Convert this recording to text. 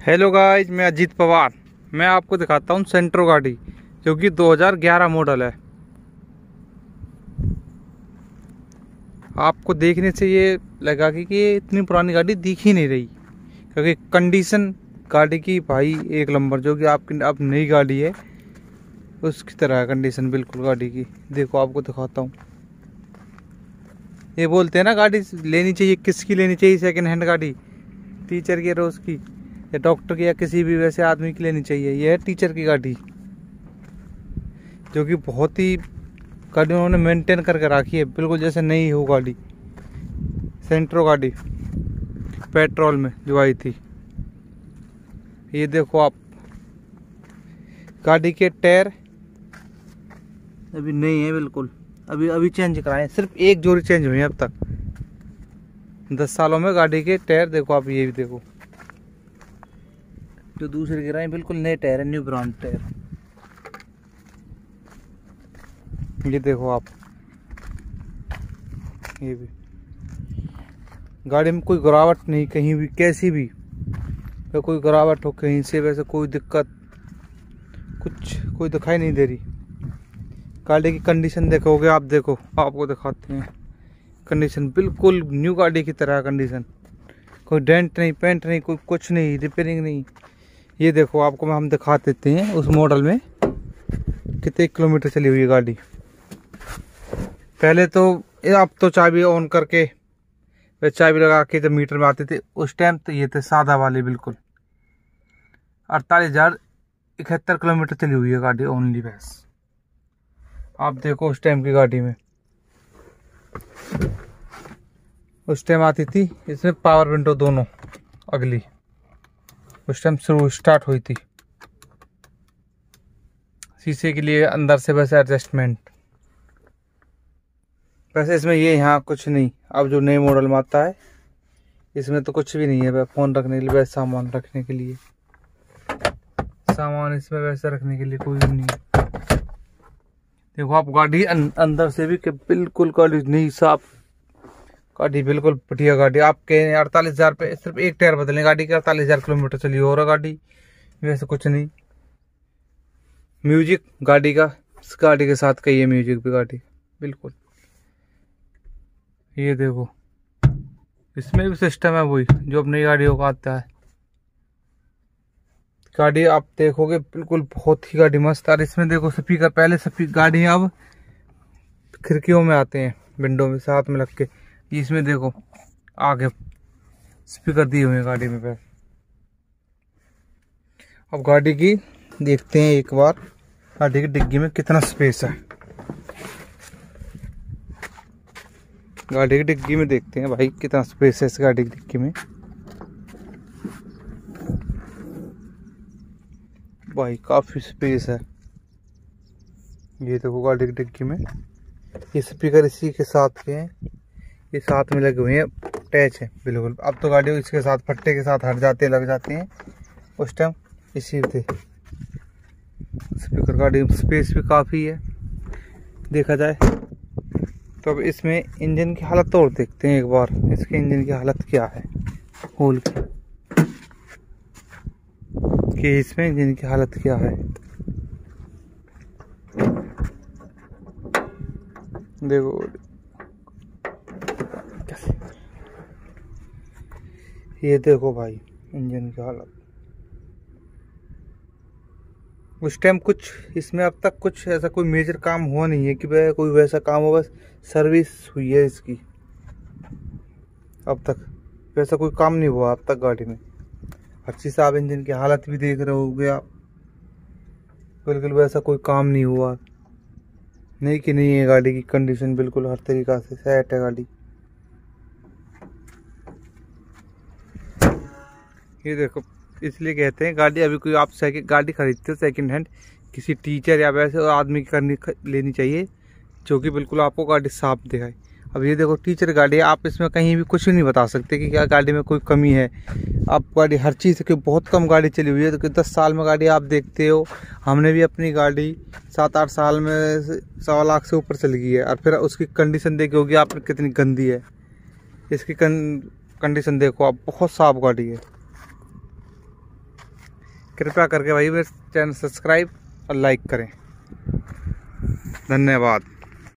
Hello guys मैं अजीत पवार। मैं आपको दिखाता हूँ सेंट्रो गाड़ी, जो कि 2011 मॉडल है। आपको देखने से ये लगा कि ये इतनी पुरानी गाड़ी दिख ही नहीं रही, क्योंकि कंडीशन गाड़ी की भाई एक नंबर, जो कि आपकी अब नई गाड़ी है, उसकी तरह है कंडीशन बिल्कुल गाड़ी की। देखो, आपको दिखाता हूँ। ये बोलते हैं ना, गाड़ी लेनी चाहिए, किसकी लेनी चाहिए सेकंड हैंड गाड़ी? टीचर के रोज़ की। या डॉक्टर की या किसी भी वैसे आदमी की लेनी चाहिए। ये है टीचर की गाड़ी, जो कि बहुत ही गाड़ी उन्होंने मेंटेन करके रखी है। बिल्कुल जैसे नई हो गाड़ी सेंट्रो गाड़ी, पेट्रोल में जो आई थी। ये देखो आप, गाड़ी के टायर अभी नहीं है बिल्कुल। अभी अभी चेंज कराए सिर्फ़ एक जोड़ी चेंज हुई है अब तक। दस सालों में गाड़ी के टायर, देखो आप ये भी देखो। जो दूसरे गिराए बिल्कुल नए टायर है न्यू ब्रांड टायर। ये देखो आप। ये भी। गाड़ी में कोई गिरावट नहीं, कहीं भी, कैसी भी। या कोई गिरावट हो कहीं से, वैसे कोई दिक्कत, कुछ, कोई दिखाई नहीं दे रही। गाड़ी की कंडीशन देखोगे, आप देखो, आपको दिखाते हैं। कंडीशन बिल्कुल न्यू गाड़ी की तरह कंडीशन कोई डेंट नहीं पेंट नहीं, कोई कुछ नहीं रिपेयरिंग नहीं। ये देखो, आपको मैं हम दिखा देते हैं उस मॉडल में कितने किलोमीटर चली हुई है गाड़ी। पहले तो आप तो चाबी ऑन करके चाबी लगा के जब मीटर में आते थे, उस टाइम तो ये थे सादा वाले बिल्कुल। अड़तालीस हज़ार इकहत्तर किलोमीटर चली हुई है गाड़ी ओनली बस। आप देखो उस टाइम की गाड़ी में। उस टाइम आती थी, इसमें पावर विंडो दोनों, अगली। उस टाइम शुरू स्टार्ट हुई थी। शीशे के लिए अंदर से वैसे एडजस्टमेंट वैसे इसमें ये यहाँ कुछ नहीं। अब जो नए मॉडल में आता है इसमें तो कुछ भी नहीं है। फ़ोन रखने के लिए वैसे सामान रखने के लिए। सामान इसमें वैसे रखने के लिए कोई भी नहीं है। देखो आप गाड़ी अं, अंदर से भी बिल्कुल गाड़ी नहीं साफ़ गाड़ी बिल्कुल बढ़िया गाड़ी, आपके अड़तालीस हज़ार पे सिर्फ़ एक टायर बदलने, गाड़ी के अड़तालीस हज़ार किलोमीटर चली, और गाड़ी? वैसे कुछ नहीं। म्यूज़िक गाड़ी का, इस गाड़ी के साथ कही है म्यूज़िक भी गाड़ी, बिल्कुल। ये देखो, इसमें भी सिस्टम है वही, जो अपनी गाड़ियों का आता है। गाड़ी आप देखोगे, बिल्कुल बहुत ही गाड़ी मस्त और इसमें देखो स्पीकर पहले स्पीकर गाड़ी अब खिड़कियों में आते हैं, विंडो में, साथ में लग के। इसमें देखो, आगे स्पीकर दिए हुए हैं गाड़ी में पे अब गाड़ी की देखते हैं एक बार, गाड़ी की डिग्गी में कितना स्पेस है। गाड़ी की डिग्गी में देखते हैं भाई कितना स्पेस है इस गाड़ी की डिग्गी में। भाई काफ़ी स्पेस है। ये देखो गाड़ी की डिग्गी में। ये स्पीकर इसी के साथ के हैं। ये साथ में लगे हुए हैं अटैच है, बिल्कुल। अब तो गाड़ी इसके साथ, फट्टे के साथ हट जाते लग जाते हैं। उस टाइम इसी थे। स्पीकर गाड़ी स्पेस भी काफ़ी है, देखा जाए। तो अब इसमें इंजन की हालत और देखते हैं एक बार, इसके इंजन की हालत क्या है होल की। कि इसमें इंजन की हालत क्या है। देखो ये देखो भाई, इंजन की हालत। उस टाइम कुछ, इसमें अब तक कुछ ऐसा कोई मेजर काम हुआ नहीं है कि भाई कोई वैसा काम हो, बस सर्विस हुई है इसकी। अब तक वैसा कोई काम नहीं हुआ अब तक गाड़ी में। अच्छी साहब इंजन की हालत भी देख रहे हो गया बिल्कुल वैसा कोई काम नहीं हुआ। नहीं कि नहीं है गाड़ी की कंडीशन बिल्कुल हर तरीका से सेट है गाड़ी। ये देखो, इसलिए कहते हैं गाड़ी, अभी कोई आप सेकंड गाड़ी खरीदते हो सेकेंड हैंड किसी टीचर या वैसे आदमी की करनी लेनी चाहिए, जो कि बिल्कुल आपको गाड़ी साफ़ दिखाए। अब ये देखो टीचर गाड़ी आप इसमें कहीं भी कुछ भी नहीं बता सकते कि क्या गाड़ी में कोई कमी है। आप गाड़ी, हर चीज़ की बहुत कम गाड़ी चली हुई है तो दस साल में गाड़ी आप देखते हो, हमने भी अपनी गाड़ी सात आठ साल में सवा लाख से ऊपर चली गई है, और फिर उसकी कंडीशन देखी होगी आप कितनी गंदी है। इसकी कंडीशन देखो, आप, बहुत साफ़ गाड़ी है। कृपया करके भाई मेरे चैनल सब्सक्राइब और लाइक करें। धन्यवाद।